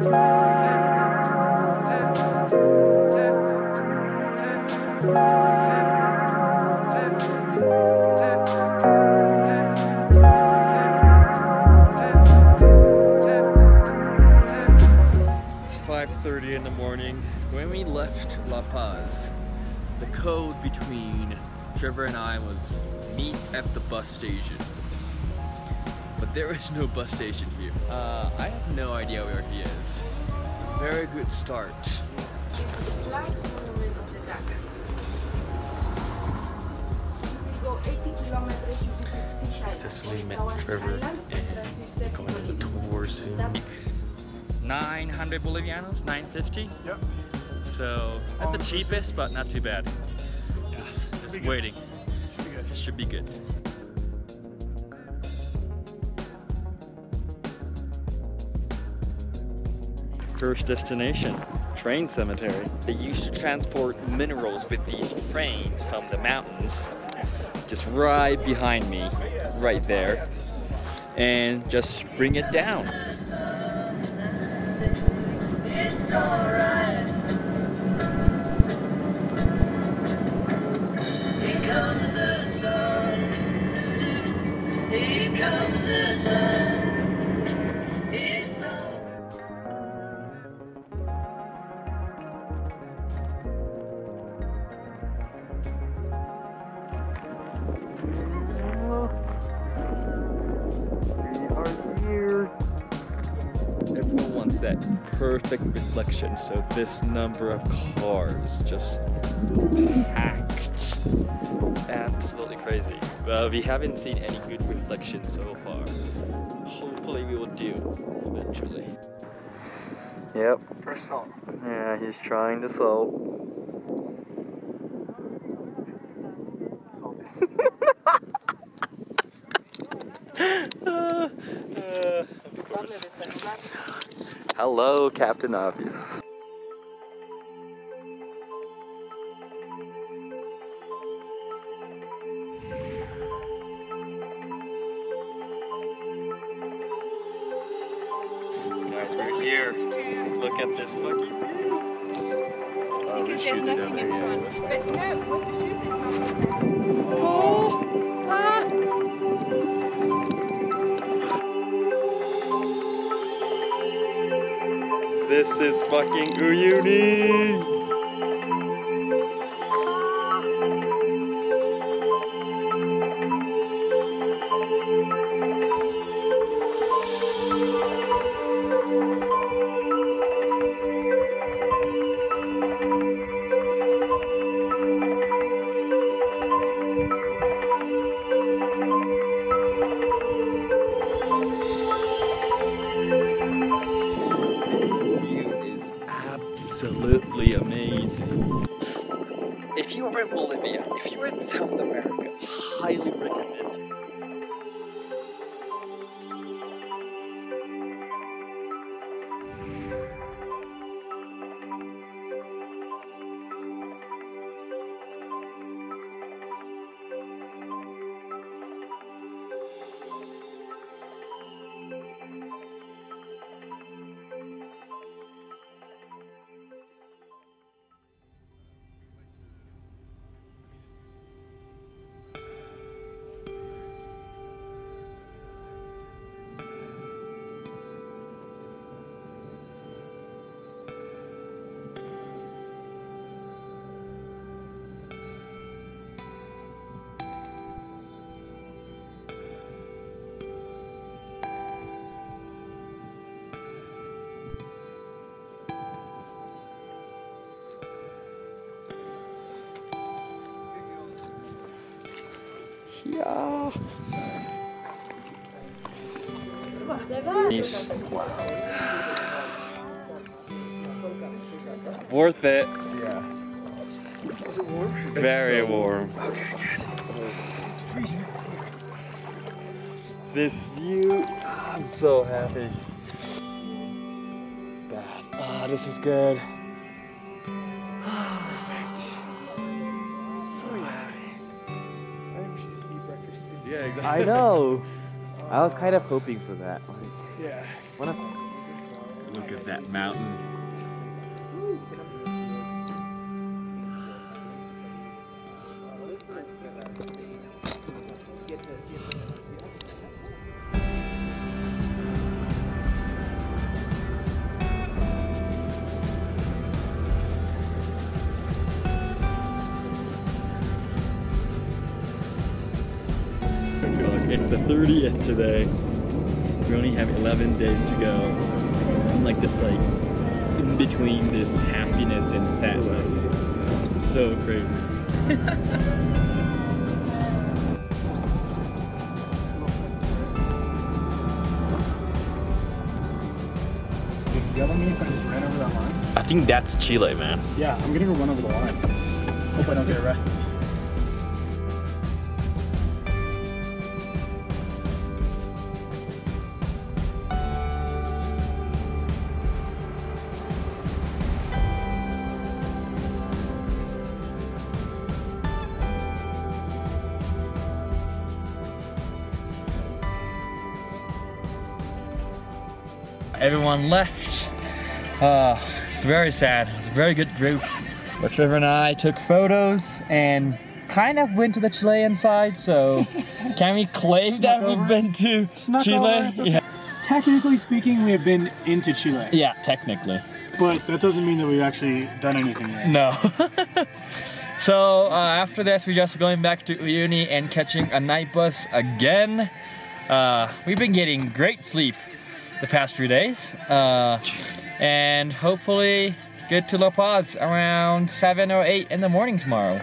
It's 5.30 in the morning. When we left La Paz, the code between Trevor and I was meet at the bus station. But there is no bus station here. Uh, I have no idea where he is. Very good start. It's the large monument of the dragon. You go 80 kilometers, you visit Fish Island. Cecily met Trevor and that's with going on the tour soon. 900 Bolivianos, 950. Yep. So not the cheapest, but not too bad. Just, just waiting. Should be good. Should be good. First destination, train cemetery. They used to transport minerals with these trains from the mountains, just right behind me, right there, and just bring it down. Everyone wants that perfect reflection, so this number of cars just packed. Absolutely crazy. Well, we haven't seen any good reflection so far. Hopefully we will do eventually. Yep. Fresh salt. Yeah, he's trying to salt. Salty. Of course. Hello, Captain Obvious. Guys, we're here. Look at this fucking view. Oh, Because we there's should do nothing in that, front. But no, with the shoes This is fucking Uyuni! Absolutely amazing. If you are in Bolivia, if you're in South America, highly recommend. Yeah. Nice. Worth it. Yeah. Is it warm? Very warm. Okay, good. It's freezing. This view, I'm so happy. Bad. Ah, this is good. I know. I was kind of hoping for that. Like, Yeah. what a look at that mountain. It's the 30th today. We only have 11 days to go. I'm like this like in between this happiness and sadness. So crazy. Yell me if I just ran over that line. I think that's Chile, man. Yeah, I'm gonna go run over the line. Hope I don't get arrested. Everyone left. Uh, it's very sad. It's a very good group. But Trevor and I took photos and kind of went to the Chilean side, so can we claim that over? we've been to Snuck Chile? over, okay. Yeah. Technically speaking, we have been into Chile, yeah, technically. but that doesn't mean that we've actually done anything yet. No. so uh, after this, we're just going back to Uyuni and catching a night bus again. Uh, we've been getting great sleep the past few days, uh, and hopefully get to La Paz around seven or eight in the morning tomorrow.